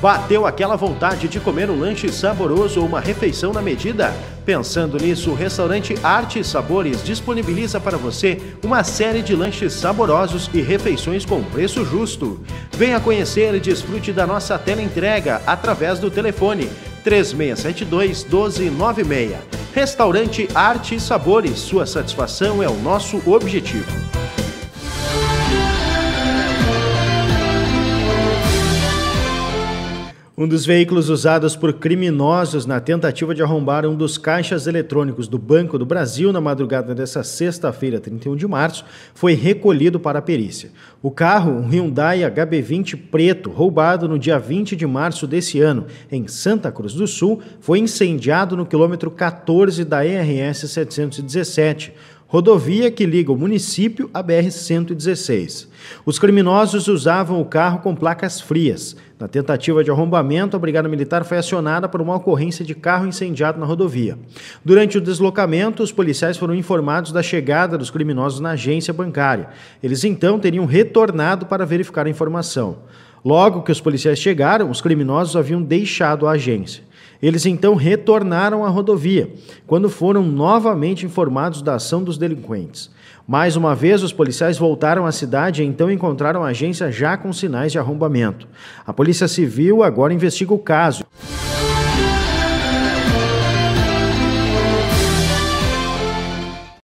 Bateu aquela vontade de comer um lanche saboroso ou uma refeição na medida? Pensando nisso, o restaurante Arte e Sabores disponibiliza para você uma série de lanches saborosos e refeições com preço justo. Venha conhecer e desfrute da nossa tela entrega através do telefone 3672 1296. Restaurante Arte e Sabores, sua satisfação é o nosso objetivo. Um dos veículos usados por criminosos na tentativa de arrombar um dos caixas eletrônicos do Banco do Brasil na madrugada dessa sexta-feira, 31 de março, foi recolhido para a perícia. O carro, um Hyundai HB20 preto, roubado no dia 20 de março desse ano, em Santa Cruz do Sul, foi incendiado no quilômetro 14 da ERS 717 rodovia que liga o município à BR-116. Os criminosos usavam o carro com placas frias. Na tentativa de arrombamento, a Brigada Militar foi acionada por uma ocorrência de carro incendiado na rodovia. Durante o deslocamento, os policiais foram informados da chegada dos criminosos na agência bancária. Eles então teriam retornado para verificar a informação. Logo que os policiais chegaram, os criminosos haviam deixado a agência. Eles então retornaram à rodovia, quando foram novamente informados da ação dos delinquentes. Mais uma vez, os policiais voltaram à cidade e então encontraram a agência já com sinais de arrombamento. A Polícia Civil agora investiga o caso.